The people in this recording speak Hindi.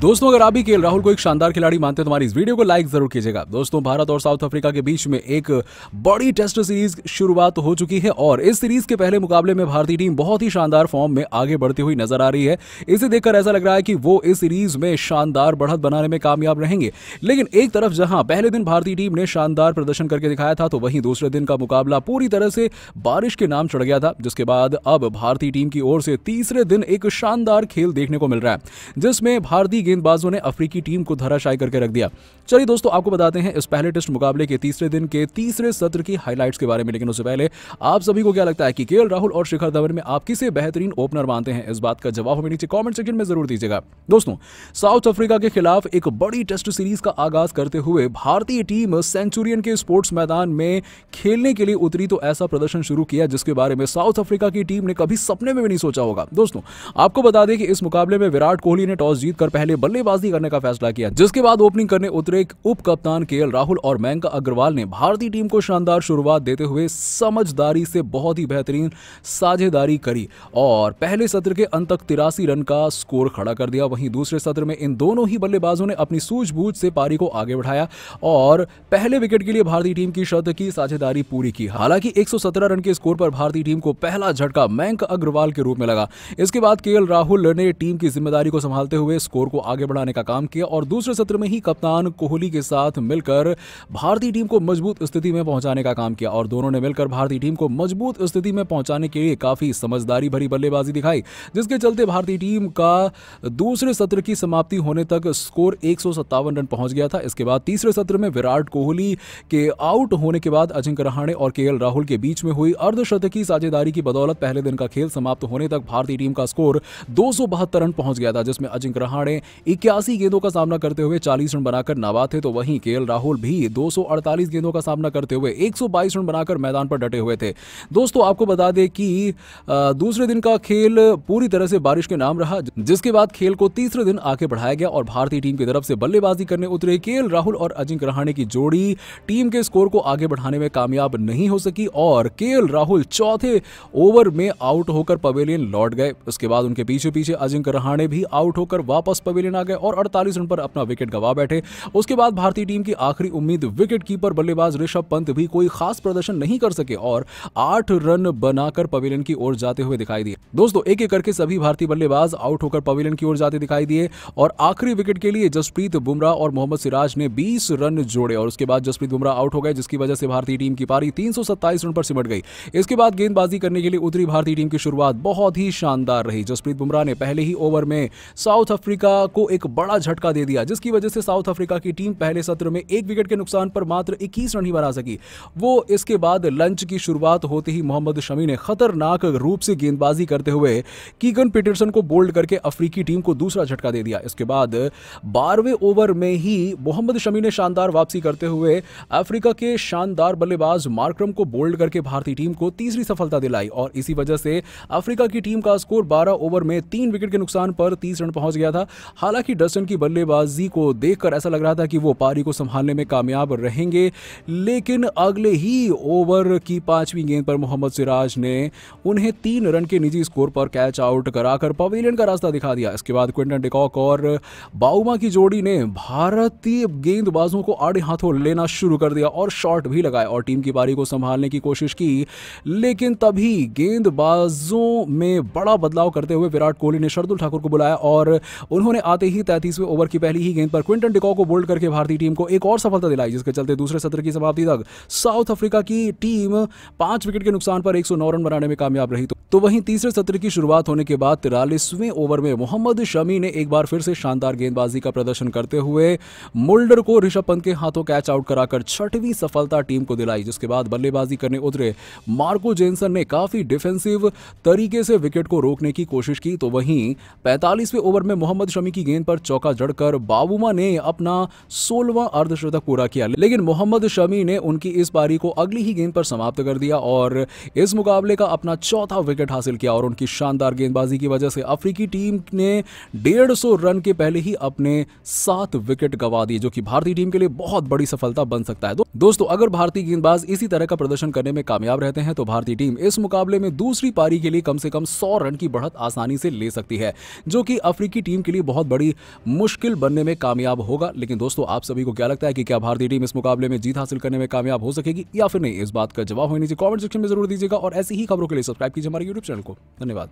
दोस्तों, अगर आप भी के राहुल को एक शानदार खिलाड़ी मानते हैं तो हमारी इस वीडियो को लाइक ज़रूर कीजिएगा। दोस्तों, भारत और साउथ अफ्रीका के बीच में एक बड़ी टेस्ट सीरीज़ शुरुआत हो चुकी है और इस सीरीज़ के पहले मुकाबले में भारतीय टीम बहुत ही शानदार फॉर्म में आगे बढ़ती हुई नज़र आ रही है। इसे देखकर ऐसा लग रहा है कि वो इस सीरीज़ में शानदार बढ़त बनाने में कामयाब रहेंगे। लेकिन एक तरफ़ जहाँ पहले दिन भारतीय टीम ने शानदार प्रदर्शन करके दिखाया था तो वहीं दूसरे दिन का मुकाबला पूरी तरह से बारिश के नाम चढ़ गया था, जिसके बाद अब भारतीय टीम की ओर से तीसरे दिन एक शानदार खेल देखने को मिल रहा है, जिसमें भारतीय गेंदबाजों ने अफ्रीकी टीम को धराशायी करके रख दिया। चलिए दोस्तों, आपको बताते हैं, इस पहले टेस्ट मुकाबले के तीसरे दिन के तीसरे सत्र की हाइलाइट्स के बारे में। लेकिन उससे पहले आप सभी को क्या लगता है कि केएल राहुल और शिखर धवन में आप किसे बेहतरीन ओपनर मानते हैं? इस बात का जवाब हमें नीचे कॉमेंट सेक्शन में ज़रूर दीजिएगा। दोस्तों, साउथ अफ्रीका के खिलाफ एक बड़ी टेस्ट सीरीज़ का आगाज़ करते हुए भारतीय टीम सेंचुरियन के स्पोर्ट्स मैदान में खेलने के लिए उतरी तो ऐसा प्रदर्शन शुरू किया, जिसके बारे में साउथ अफ्रीका की टीम ने कभी सपने में भी नहीं सोचा होगा। दोस्तों, आपको बता दें कि इस मुकाबले में विराट कोहली ने टॉस जीतकर पहले बल्लेबाजी करने का फैसला किया, जिसके बाद ओपनिंग करने उतरे उप कप्तान के राहुल और मयंक अग्रवाल ने भारतीय टीम को शानदार शुरुआत देते हुए समझदारी से बहुत ही बेहतरीन साझेदारी करी और पहले सत्र के अंत तक तिरासी रन का स्कोर खड़ा कर दिया। वहीं दूसरे सत्र में इन दोनों ही बल्लेबाजों ने अपनी सूझबूझ से पारी को आगे बढ़ाया और पहले विकेट के लिए भारतीय टीम की शर्त की साझेदारी पूरी की। हालाँकि 117 रन के स्कोर पर भारतीय टीम को पहला झटका मयंक अग्रवाल के रूप में लगा। इसके बाद के राहुल ने टीम की ज़िम्मेदारी को संभालते हुए स्कोर को आगे बढ़ाने का काम किया और दूसरे सत्र में ही कप्तान कोहली के साथ मिलकर भारतीय टीम को मज़बूत स्थिति में पहुँचाने का काम किया और दोनों ने मिलकर भारतीय टीम को मज़बूत स्थिति में पहुँचाने के लिए काफ़ी समझदारी भरी बल्लेबाजी दिखाई, जिसके चलते भारतीय टीम का दूसरे सत्र की समाप्ति होने तक स्कोर एक सौ सत्तावन रन पहुँच गया था। इसके बाद तीसरे सत्र में विराट कोहली के आउट होने के बाद अजिंक्य रहाणे और के राहुल के बीच में हुई अर्धशतकी साझेदारी की बदौलत। पहले दिन का खेल समाप्त होने तक भारतीय टीम का स्कोर दो सौ बहत्तर रन पहुँच गया था, जिसमें अजिंक्य रहाणे इक्यासी गेंदों का सामना करते हुए 40 रन बनाकर नाबाद थे तो वहीं के राहुल भी 248 गेंदों का सामना करते हुए 122 रन बनाकर मैदान पर डटे हुए थे। दोस्तों, आपको बता दें कि दूसरे दिन का खेल पूरी तरह से बारिश के नाम रहा, जिसके बाद खेल को तीसरे दिन आगे बढ़ाया गया और भारतीय टीम की तरफ़ से बल्लेबाजी करने उतरे। के राहुल और अजिंक्य रहाणे की जोड़ी टीम के स्कोर को आगे बढ़ाने में कामयाब नहीं हो सकी और के राहुल चौथे ओवर में आउट होकर पवेलियन लौट गए। उसके बाद उनके पीछे पीछे अजिंक्य रहाणे भी आउट होकर वापस पवेलियन आ गए और अड़तालीस रन पर अपना विकेट गवा बैठे। उसके बाद भारतीय टीम की आखिरी उम्मीद विकेट कीपर बल्लेबाज ऋषभ पंत भी कोई खास प्रदर्शन नहीं कर सके और आठ रन बनाकर पवेलियन की ओर जाते हुए दिखाई दिए। दोस्तों, एक एक करके सभी भारतीय बल्लेबाज आउट होकर पवेलियन की ओर जाते दिखाई दिए और आखिरी विकेट के लिए जसप्रीत बुमराह और मोहम्मद सिराज ने 20 रन जोड़े और उसके बाद जसप्रीत बुमराह आउट हो गए, जिसकी वजह से भारतीय टीम की पारी तीन रन पर सिमट गई। इसके बाद गेंदबाजी करने के लिए उतरी भारतीय टीम की शुरुआत बहुत ही शानदार रही। जसप्रीत बुमराह ने पहले ही ओवर में साउथ अफ्रीका को एक बड़ा झटका दे दिया, जिसकी वजह से साउथ अफ्रीका की टीम पहले सत्र में एक विकेट के नुकसान पर मात्र 21 रन ही बना सकी। वो इसके बाद लंच की शुरुआत होते ही मोहम्मद शमी ने खतरनाक रूप से गेंदबाजी करते हुए कीगन पीटरसन को बोल्ड करके अफ्रीकी टीम को दूसरा झटका दे दिया। इसके बाद बारहवें ओवर में ही मोहम्मद शमी ने शानदार वापसी करते हुए अफ्रीका के शानदार बल्लेबाज मार्क्रम को बोल्ड करके भारतीय टीम को तीसरी सफलता दिलाई और इसी वजह से अफ्रीका की टीम का स्कोर 12 ओवर में तीन विकेट के नुकसान पर 30 रन पहुँच गया था। हालाँकि डस्टन की बल्लेबाजी को देखकर ऐसा लग रहा था कि वो पारी को संभालने में कामयाब रहेंगे, लेकिन अगले ही ओवर की पांचवी गेंद पर मोहम्मद सिराज ने उन्हें तीन रन के निजी स्कोर पर कैच आउट कराकर पवेलियन का रास्ता दिखा दिया। इसके बाद क्विंटन डिकॉक और बाउमा की जोड़ी ने भारतीय गेंदबाजों को आड़े हाथों लेना शुरू कर दिया और शॉट भी लगाए और टीम की पारी को संभालने की कोशिश की। लेकिन तभी गेंदबाजों में बड़ा बदलाव करते हुए विराट कोहली ने शरदुल ठाकुर को बुलाया और उन्होंने आते ही तैतीसवें ओवर की पहली ही गेंद पर क्विंटन डिकॉक को बोल्ड करके भारतीय टीम को एक और सफलता दिलाई, जिसके चलते दूसरे सत्र की समाप्ति तक साउथ अफ्रीका की टीम पाँच विकेट के नुकसान पर 109 रन बनाने में कामयाब रही। तो वहीं तीसरे सत्र की शुरुआत होने के बाद तिरालीसवें ओवर में मोहम्मद शमी ने एक बार फिर से शानदार गेंदबाजी का प्रदर्शन करते हुए मुल्डर को ऋषभ पंत के हाथों कैच आउट कराकर छठवीं सफलता टीम को दिलाई, जिसके बाद बल्लेबाजी करने उतरे मार्को जेनसन ने काफ़ी डिफेंसिव तरीके से विकेट को रोकने की कोशिश की। तो वहीं पैंतालीसवें ओवर में मोहम्मद शमी की गेंद पर चौका जड़कर बाबूमा ने अपना सोलवा अर्धशतक पूरा किया। लेकिन मोहम्मद शमी ने उनकी इस पारी को अगली ही गेंद पर समाप्त कर दिया और इस मुकाबले का अपना चौथा विकेट हासिल किया और उनकी शानदार गेंदबाजी की वजह से अफ्रीकी टीम ने डेढ़ रन के पहले ही अपने सात विकेट गवा दिए, जो कि भारतीय टीम के लिए बहुत बड़ी सफलता बन सकता है। दोस्तों, अगर भारतीय गेंदबाज इसी तरह का प्रदर्शन करने में कामयाब रहते हैं तो भारतीय टीम इस मुकाबले में दूसरी पारी के लिए कम से कम सौ रन की बढ़त आसानी से ले सकती है, जो कि अफ्रीकी टीम के लिए बहुत बड़ी मुश्किल बनने में कामयाब होगा। लेकिन दोस्तों, आप सभी को क्या लगता है कि क्या भारतीय टीम इस मुकाबले में जीत हासिल करने में कामयाब हो सकेगी या फिर नहीं? इस बात का जवाब होने कॉमेंट सेक्शन में ज़रूर दीजिएगा और ऐसी ही खबरों के लिए सब्सक्राइब कीजिए हमारे यूट्यूब चैनल को। धन्यवाद।